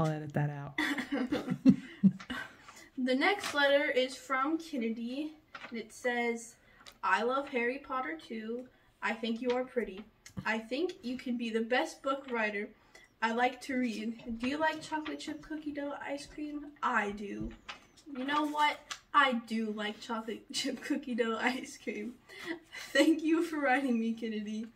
I'll edit that out. The next letter is from Kennedy, and it says, I love Harry Potter too. I think you are pretty. I think you can be the best book writer. I like to read. Do you like chocolate chip cookie dough ice cream? I do. You know what? I do like chocolate chip cookie dough ice cream. Thank you for writing me, Kennedy.